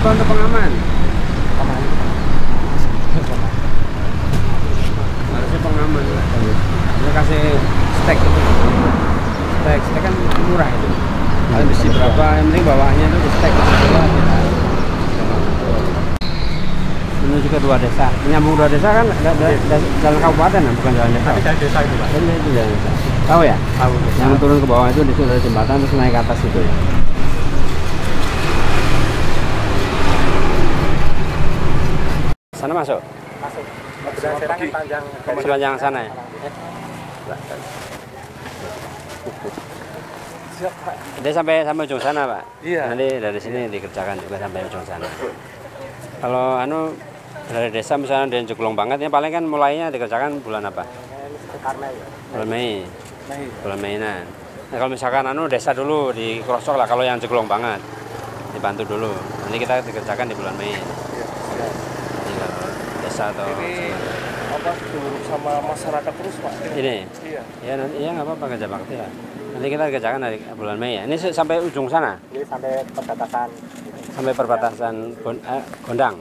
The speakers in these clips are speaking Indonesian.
apa untuk pengaman? Harusnya pengaman. Dia kasih stek itu. Stek, stek kan murah itu. Kalau besi berapa, yang penting bawaannya itu stek itu. Menuju ke dua desa. Menyambung dua desa kan da- da- da- jalan kabupaten kan, bukan jalan desa. Tapi dari desa itu, Pak. Ini itu jalan desa. Tahu ya? Tahu. Yang turun ke bawah itu di situ ada jembatan terus naik ke atas itu ya. Sana masuk. Masuk. Serang kan panjang Sepanjang sana ya. Siap, Pak. Dia sampai sampai ujung sana, Pak. Iya. Nanti dari sini dikerjakan juga sampai ujung sana. Kalau anu dari desa misalnya dari Jeglong banget ya paling kan mulainya dikerjakan bulan apa? Sekitar Mei. Bulan Mei. Mei. Bulan Meinan. Nah, kalau misalkan anu desa dulu di Krosok lah kalau yang Jeglong banget. Dibantu dulu. Nanti kita dikerjakan di bulan Mei. Iya. Jadi desa atau Ini apa diurus sama masyarakat terus, Pak? ini Iya. ya nanti ya nggak apa-apa kerja bakti lah. Nanti kita kerjakan dari bulan Mei ya. Ini sampai ujung sana. Ini sampai perbatasan. sampai perbatasan Gon- eh, Gondang.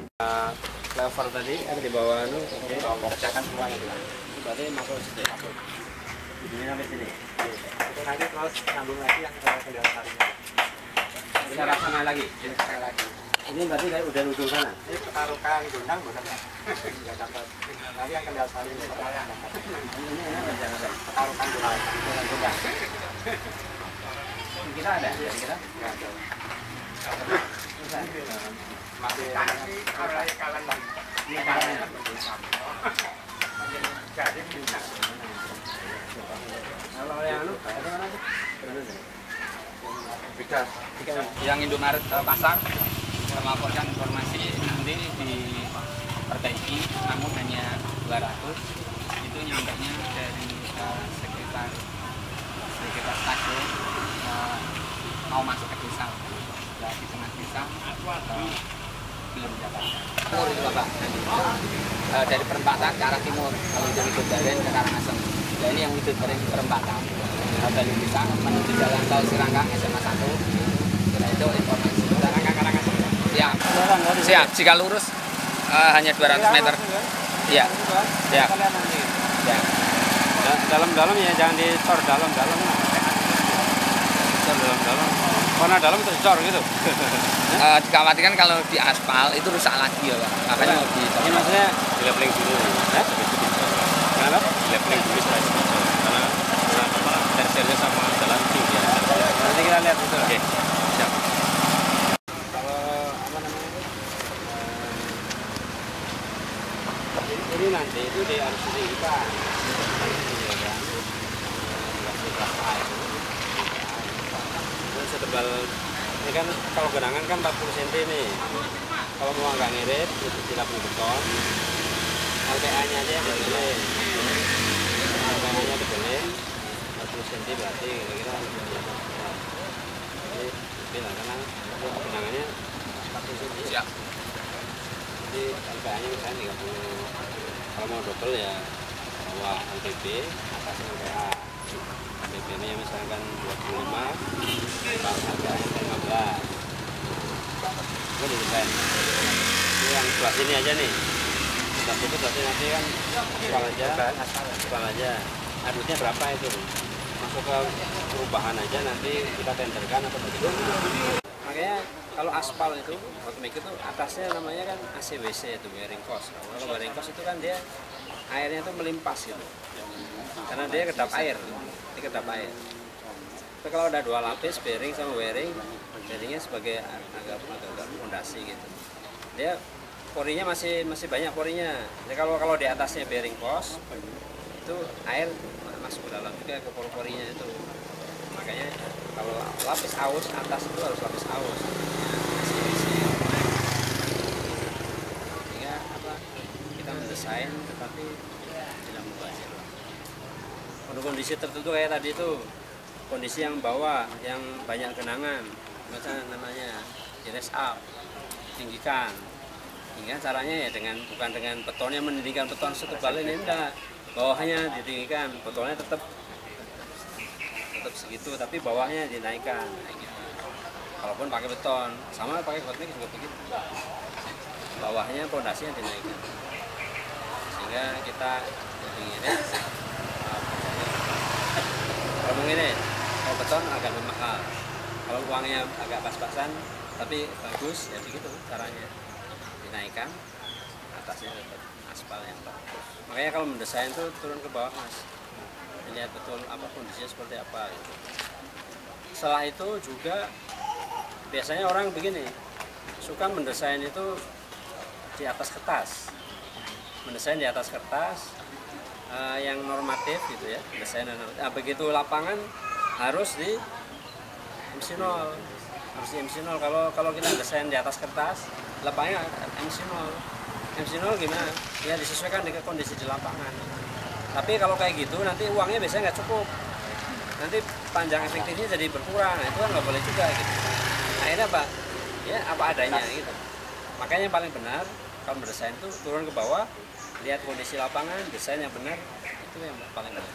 Lever tadi ada di bawah anu, oke. Kerjakan semuanya. Berarti masuk situ. ya? Ini sampai sini. Itu nanti terus sambung lagi yang ke kendaraan sarinya. Bisa laksana lagi. Ini sekali lagi. Ini berarti dari udah ujung sana. Ini petarukan gondang bukan ya? Nggak dapat. Nanti yang ini dapat. Petarukan gondang. Gondang. Kita ada, kita. Nggak ada. Masih kalan lagi. Ini. Jadi bisa. Kalau yang anu? Beda. yang Indomaret eh, pasar melaporkan informasi nanti diperbaiki namun hanya 200 itu nyampainya dari eh, sekitar sekitar stasiun eh, mau masuk ke desa. Ya, di tengah desa eh, belum mendapatkan timur itu Eh, dari perempatan ke arah timur. Kalau itu ikut ke Karangasem ya ini yang ikut dari perempatan. Eh, dari desa menuju jalan tol Sirangkang SMA 1 Nah, itu informasi ya. Siap. Jika lurus eh, hanya 200 meter. Iya ya. Ya. Da- Dalam-dalam ya jangan dicor dalam-dalam. Cor dalam-dalam. Warna dalam terus cor gitu. Eh, dikhawatirkan kalau di aspal itu rusak lagi ya pak. Makanya mau di Ini maksudnya leveling dulu. Hah? kenapa? Leveling dulu setelah itu karena apa? Tersernya sama jalan tinggi. Ya nanti kita lihat itu. Lah. oke. Siap kalau apa namanya itu eh, ini nanti itu di harus ditinggikan Iya kan? Setebal ini kan kalau genangan kan 40 cm nih. Kalau mau agak ngirit itu dilapis beton. LPA nya aja yang dibeli LPA nya dibeli 40 cm berarti kira-kira jadi lah karena genangannya 40 cm siap. Jadi LPA nya misalnya 30 kalau mau double ya bawa LPB atasnya LPA LPB nya misalkan 25 pas LPA nya 15 itu desain. Ini yang sebelah sini aja nih. Sebelah situ berarti nanti kan aspal aja aspal aja. Adusnya berapa itu? Masuk ke perubahan aja nanti kita tenderkan atau bagaimana kalau aspal itu otomatis itu atasnya namanya kan ACWC itu bearing cost. Kalau bearing cost itu kan dia airnya itu melimpas gitu. Karena dia kedap air dia kedap air. Tapi kalau ada dua lapis bearing sama wearing bearingnya sebagai agak agak, fondasi gitu. Dia porinya masih masih banyak porinya. Jadi kalau kalau di atasnya bearing post itu air masuk ke dalam juga ke pori-porinya itu. Makanya kalau lapis aus atas itu harus lapis aus. Sehingga apa kita mendesain tetapi tidak mubazir. Untuk kondisi tertentu kayak tadi itu kondisi yang bawah yang banyak genangan. Macam namanya di rest up tinggikan. Hingga caranya ya dengan bukan dengan betonnya meninggikan beton setebal ini enggak. Bawahnya ditinggikan betonnya tetap tetap segitu tapi bawahnya dinaikkan. Kalaupun pakai beton. Sama pakai kotmik juga begitu. Bawahnya pondasinya dinaikkan. Sehingga kita inginnya kalau begini kalau beton agak mahal. Kalau uangnya agak pas-pasan tapi bagus ya begitu caranya. Dinaikkan atasnya tetap aspal yang bagus. Makanya kalau mendesain tuh turun ke bawah mas lihat betul apa kondisinya seperti apa gitu. setelah itu juga biasanya orang begini suka mendesain itu di atas kertas. Mendesain di atas kertas eh, yang normatif gitu ya desain dan nah, begitu lapangan harus di MC0 harus di MC0 kalau kalau kita desain di atas kertas lapangannya MC0 MC0 gimana? Ya disesuaikan dengan kondisi di lapangan tapi kalau kayak gitu nanti uangnya biasanya nggak cukup. Nanti panjang efektifnya jadi berkurang. Nah, itu kan nggak boleh juga gitu. Akhirnya apa ya apa adanya gitu. Makanya yang paling benar kalau mendesain itu turun ke bawah lihat kondisi lapangan desain yang benar itu yang paling benar